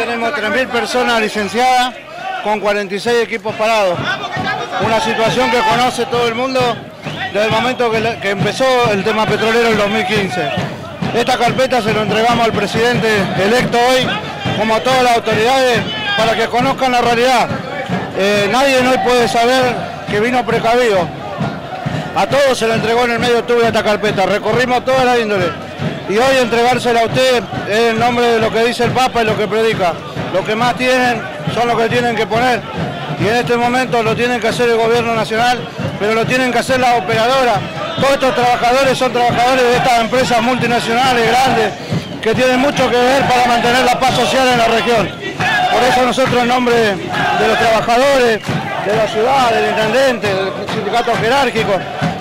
Tenemos 3.000 personas licenciadas con 46 equipos parados. Una situación que conoce todo el mundo desde el momento que, empezó el tema petrolero en 2015. Esta carpeta se lo entregamos al presidente electo hoy, como a todas las autoridades, para que conozcan la realidad. Eh, nadie hoy puede saber que vino precavido. A todos se lo entregó en el medio de octubre esta carpeta. Recorrimos toda la índole. Y hoy entregársela a usted es en nombre de lo que dice el Papa y lo que predica. Lo que más tienen son los que tienen que poner. Y en este momento lo tienen que hacer el gobierno nacional, pero lo tienen que hacer las operadoras. Todos estos trabajadores son trabajadores de estas empresas multinacionales grandes que tienen mucho que ver para mantener la paz social en la región. Por eso nosotros en nombre de los trabajadores, de la ciudad, del intendente, del sindicato jerárquico,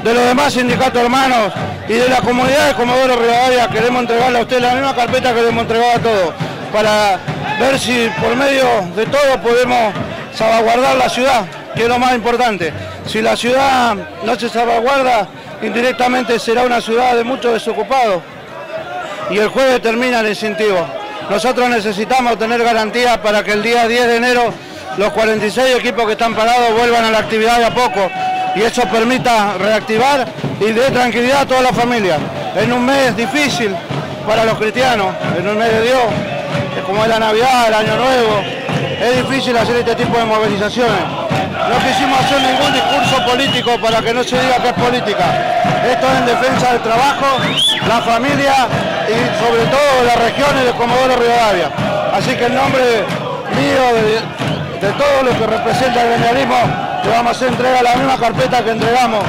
de los demás sindicatos hermanos y de la comunidad de Comodoro Rivadavia queremos entregarle a usted la misma carpeta que le hemos entregado a todos, para ver si por medio de todo podemos salvaguardar la ciudad, que es lo más importante. Si la ciudad no se salvaguarda, indirectamente será una ciudad de muchos desocupados. Y el jueves termina el incentivo. Nosotros necesitamos tener garantías para que el día 10 de enero los 46 equipos que están parados vuelvan a la actividad de a poco y eso permita reactivar y dé tranquilidad a toda la familia. En un mes difícil para los cristianos, en un mes de Dios, como es la Navidad, el Año Nuevo, es difícil hacer este tipo de movilizaciones. No quisimos hacer ningún discurso político para que no se diga que es política. Esto es en defensa del trabajo, la familia y sobre todo las regiones de Comodoro Rivadavia. Así que en nombre mío, de, de todo lo que representa el gremialismo, le vamos a hacer entrega a la misma carpeta que entregamos.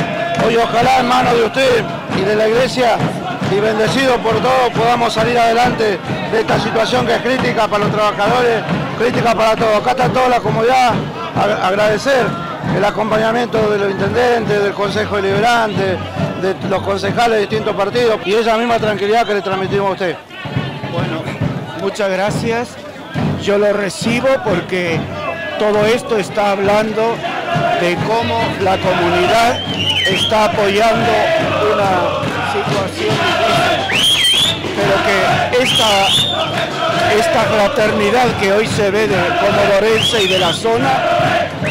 Hoy ojalá en manos de usted y de la iglesia y bendecido por todo podamos salir adelante de esta situación que es crítica para los trabajadores, crítica para todos. Acá está toda la comunidad, agradecer el acompañamiento de los intendentes, del Consejo Deliberante, de los concejales de distintos partidos y esa misma tranquilidad que le transmitimos a usted. Bueno, muchas gracias. Yo lo recibo porque todo esto está hablando de cómo la comunidad está apoyando una situación difícil, pero que esta, esta fraternidad que hoy se ve de Comodorense y de la zona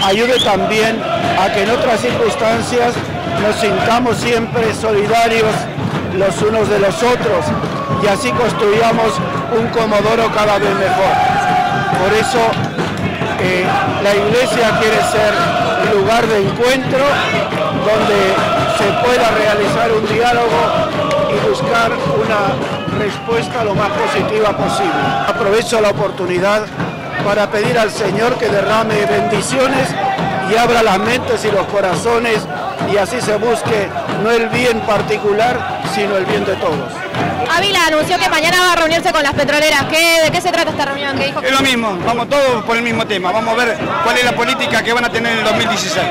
ayude también a que en otras circunstancias nos sintamos siempre solidarios los unos de los otros y así construyamos un Comodoro cada vez mejor. Por eso eh, la iglesia quiere ser lugar de encuentro donde se pueda realizar un diálogo y buscar una respuesta lo más positiva posible. Aprovecho la oportunidad para pedir al Señor que derrame bendiciones y abra las mentes y los corazones y así se busque no el bien particular, sino el bien de todos. Ávila anunció que mañana va a reunirse con las petroleras. ¿Qué, ¿De qué se trata esta reunión? ¿Qué dijo? Es lo mismo, vamos todos por el mismo tema. Vamos a ver cuál es la política que van a tener en el 2016.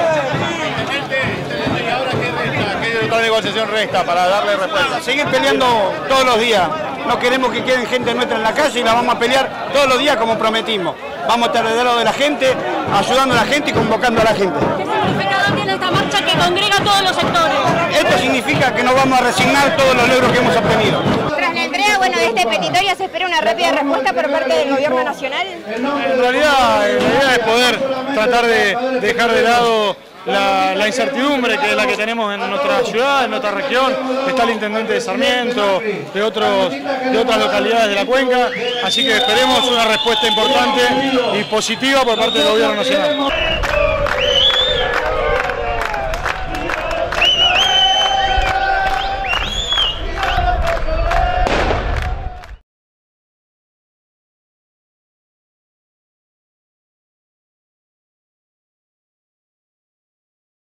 ¿Qué otra negociación resta para darle respuesta? Seguir peleando todos los días. No queremos que queden gente nuestra en la calle y la vamos a pelear todos los días como prometimos. Vamos a estar del lado de la gente, ayudando a la gente y convocando a la gente. ¿Qué significa tiene esta marcha que congrega a todos los sectores? Esto significa que no vamos a resignar todos los logros que hemos obtenido. Tras la entrega bueno, de este petitorio se espera una rápida respuesta por parte del gobierno nacional. En realidad, la idea es poder tratar de dejar de lado la, la, incertidumbre que es la que tenemos en nuestra ciudad, en nuestra región. Está el intendente de Sarmiento, de, otros, de otras localidades de la cuenca. Así que esperemos una respuesta importante y positiva por parte del gobierno nacional.